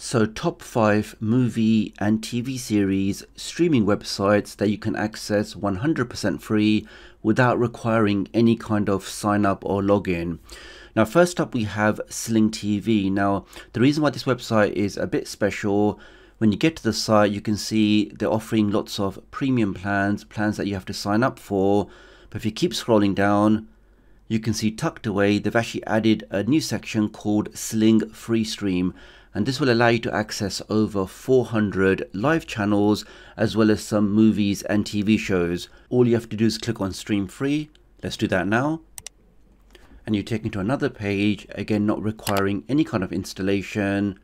So top 5 movie and TV series streaming websites that you can access 100% free without requiring any kind of sign up or login. Now first up we have Sling TV. Now the reason why this website is a bit special when you get to the site you can see they're offering lots of premium plans, plans that you have to sign up for. But if you keep scrolling down you can see tucked away they've actually added a new section called Sling Free Stream and this will allow you to access over 400 live channels as well as some movies and TV shows. All you have to do is click on stream free. Let's do that now. And you're taken to another page, again not requiring any kind of installation.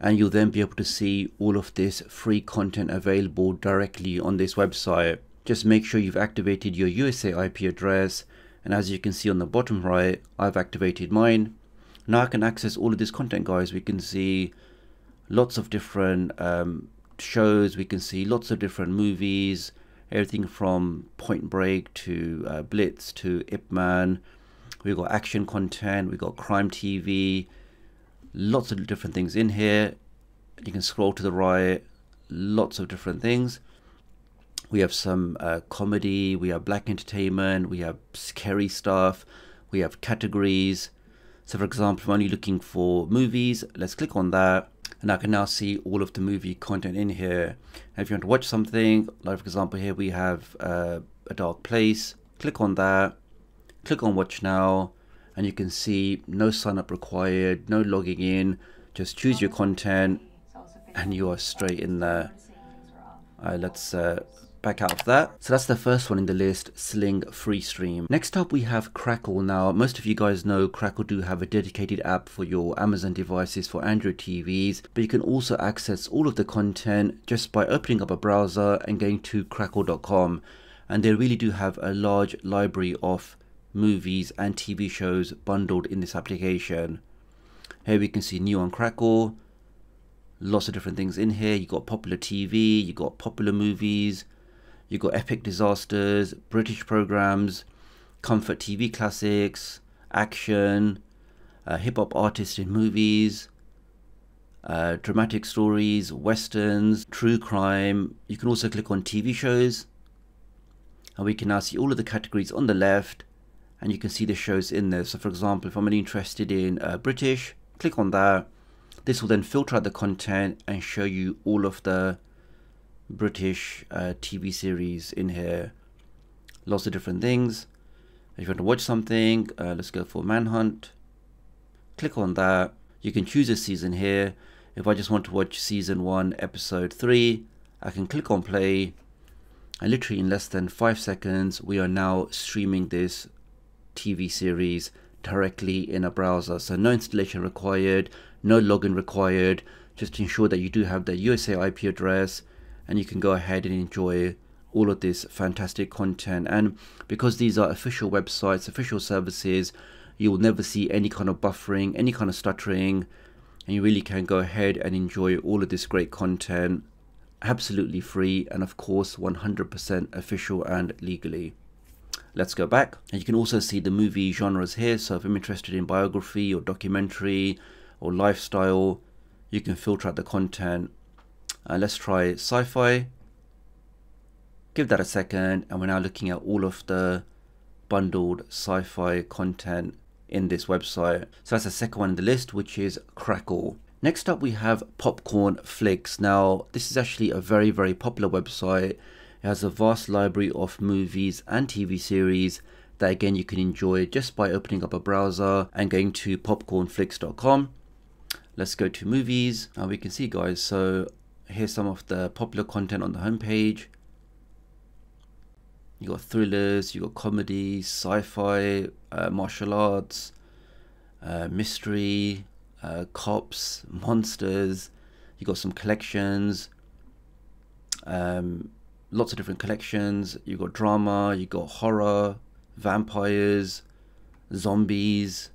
And you'll then be able to see all of this free content available directly on this website. Just make sure you've activated your USA IP address. And as you can see on the bottom right, I've activated mine. Now I can access all of this content guys. We can see lots of different um, shows. We can see lots of different movies. Everything from Point Break to uh, Blitz to Ip Man. We've got action content. We've got crime TV. Lots of different things in here. You can scroll to the right. Lots of different things. We have some uh, comedy. We have black entertainment. We have scary stuff. We have categories so for example, I'm only looking for movies, let's click on that. And I can now see all of the movie content in here. And if you want to watch something, like for example, here we have uh, A Dark Place. Click on that. Click on watch now. And you can see no sign up required, no logging in. Just choose your content and you are straight in there. Alright, let's uh, back out of that. So that's the first one in the list, Sling Free Stream. Next up we have Crackle. Now most of you guys know Crackle do have a dedicated app for your Amazon devices for Android TVs, but you can also access all of the content just by opening up a browser and going to crackle.com. And they really do have a large library of movies and TV shows bundled in this application. Here we can see new on Crackle, lots of different things in here. You got popular TV, you got popular movies, You've got epic disasters, British programs, comfort TV classics, action, uh, hip hop artists in movies, uh, dramatic stories, westerns, true crime. You can also click on TV shows. And we can now see all of the categories on the left and you can see the shows in there. So for example, if I'm only interested in uh, British, click on that. This will then filter out the content and show you all of the British uh, TV series in here. Lots of different things. If you want to watch something, uh, let's go for Manhunt. Click on that. You can choose a season here. If I just want to watch season 1, episode 3, I can click on play. And literally in less than 5 seconds, we are now streaming this TV series directly in a browser. So no installation required, no login required, just ensure that you do have the USA IP address and you can go ahead and enjoy all of this fantastic content. And because these are official websites official services you will never see any kind of buffering any kind of stuttering and you really can go ahead and enjoy all of this great content absolutely free and of course 100% official and legally. Let's go back. And you can also see the movie genres here. So if I'm interested in biography or documentary or lifestyle you can filter out the content uh, let's try sci-fi. Give that a second and we're now looking at all of the bundled sci-fi content in this website. So that's the second one in the list, which is Crackle. Next up, we have Popcornflix. Now, this is actually a very, very popular website. It has a vast library of movies and TV series that again you can enjoy just by opening up a browser and going to popcornflix.com. Let's go to movies and we can see guys so here's some of the popular content on the homepage. You got thrillers, you got comedies, sci-fi, uh, martial arts, uh, mystery, uh, cops, monsters. You got some collections, um, lots of different collections. You got drama, you got horror, vampires, zombies,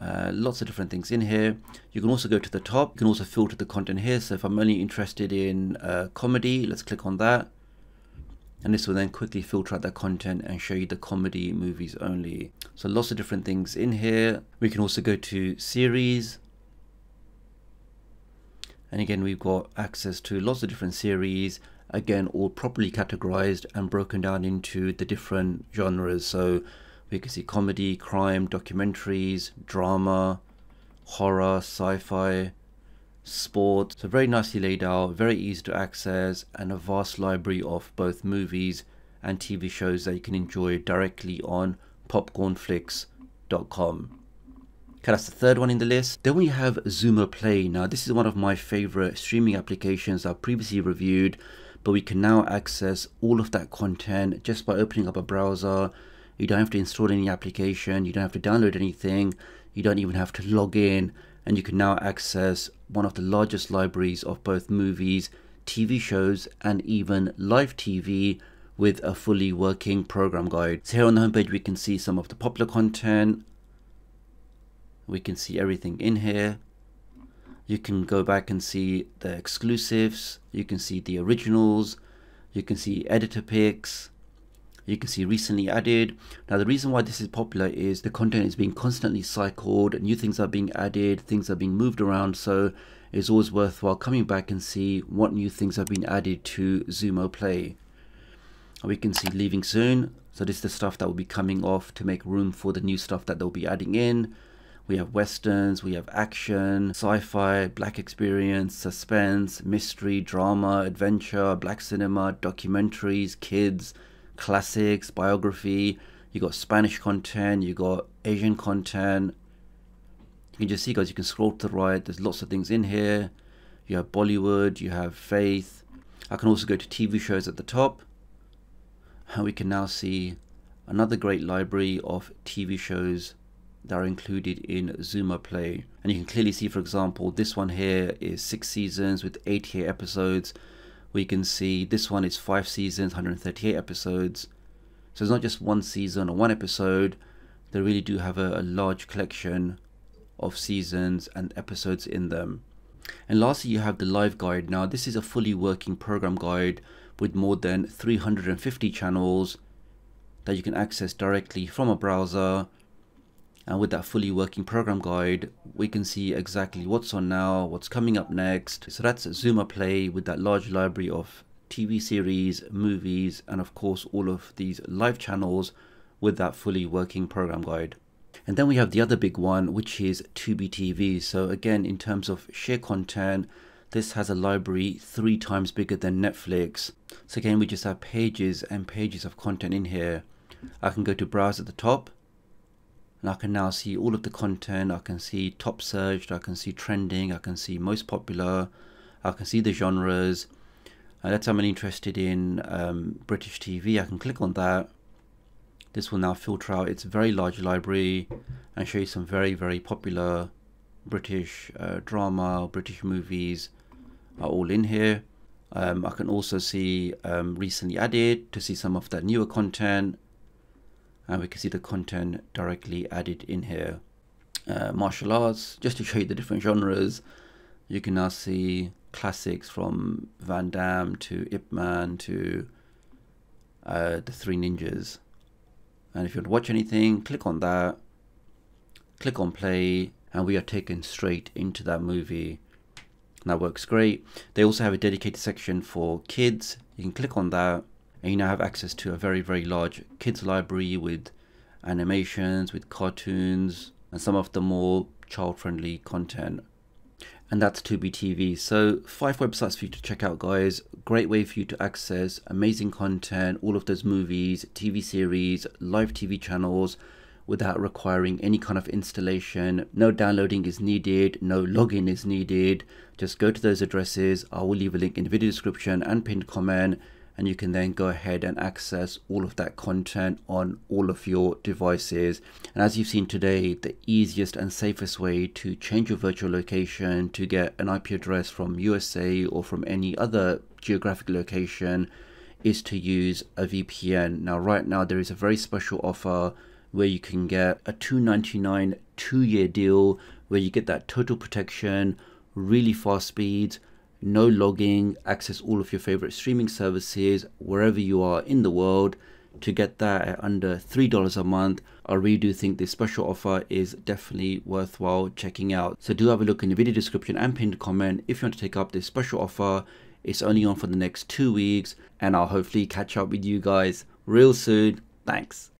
uh, lots of different things in here. You can also go to the top. You can also filter the content here. So if I'm only interested in uh, comedy, let's click on that. And this will then quickly filter out that content and show you the comedy movies only. So lots of different things in here. We can also go to series. And again, we've got access to lots of different series, again, all properly categorized and broken down into the different genres. So we can see comedy, crime, documentaries, drama, horror, sci-fi, sport. So very nicely laid out, very easy to access, and a vast library of both movies and TV shows that you can enjoy directly on popcornflix.com. Okay, that's the third one in the list. Then we have Xumo Play. Now, this is one of my favorite streaming applications I've previously reviewed, but we can now access all of that content just by opening up a browser. You don't have to install any application, you don't have to download anything, you don't even have to log in, and you can now access one of the largest libraries of both movies, TV shows, and even live TV with a fully working program guide. So here on the homepage we can see some of the popular content, we can see everything in here. You can go back and see the exclusives. You can see the originals. You can see editor picks you can see recently added. Now the reason why this is popular is the content is being constantly cycled new things are being added things are being moved around so it's always worthwhile coming back and see what new things have been added to Xumo Play. We can see leaving soon so this is the stuff that will be coming off to make room for the new stuff that they'll be adding in. We have westerns, we have action, sci-fi, black experience, suspense, mystery, drama, adventure, black cinema, documentaries, kids, classics, biography. You got Spanish content, you got Asian content. You can just see guys, you can scroll to the right, there's lots of things in here. You have Bollywood, you have faith. I can also go to TV shows at the top. And we can now see another great library of TV shows that are included in Xumo Play. And you can clearly see, for example, this one here is six seasons with 88 episodes. We can see this one is five seasons, 138 episodes. So it's not just one season or one episode. They really do have a, a large collection of seasons and episodes in them. And lastly, you have the live guide. Now, this is a fully working program guide with more than 350 channels that you can access directly from a browser and with that fully working program guide we can see exactly what's on now what's coming up next. So that's Xumo Play with that large library of TV series movies and of course all of these live channels with that fully working program guide. And then we have the other big one which is Tubi TV so again in terms of sheer content this has a library three times bigger than Netflix. So again we just have pages and pages of content in here. I can go to browse at the top and I can now see all of the content. I can see top searched. I can see trending. I can see most popular. I can see the genres. And let's say I'm interested in um, British TV I can click on that. This will now filter out its very large library and show you some very very popular British uh, drama British movies are all in here. Um, I can also see um, recently added to see some of that newer content and we can see the content directly added in here. Uh, martial arts, just to show you the different genres, you can now see classics from Van Damme to Ip Man to uh, the Three Ninjas. And if you want to watch anything, click on that, click on play, and we are taken straight into that movie. And that works great. They also have a dedicated section for kids. You can click on that and you now have access to a very very large kids library with animations with cartoons and some of the more child friendly content and that's Tubi TV. So five websites for you to check out guys. Great way for you to access amazing content, all of those movies, TV series, live TV channels without requiring any kind of installation. No downloading is needed, no login is needed. Just go to those addresses. I will leave a link in the video description and pinned comment and you can then go ahead and access all of that content on all of your devices. And as you've seen today, the easiest and safest way to change your virtual location to get an IP address from USA or from any other geographic location is to use a VPN. Now right now there is a very special offer where you can get a 299 two-year deal where you get that total protection, really fast speeds, no logging, access all of your favorite streaming services wherever you are in the world. to get that at under $3 a month. I really do think this special offer is definitely worthwhile checking out. So do have a look in the video description and pinned comment if you want to take up this special offer. It's only on for the next two weeks and I'll hopefully catch up with you guys real soon. Thanks.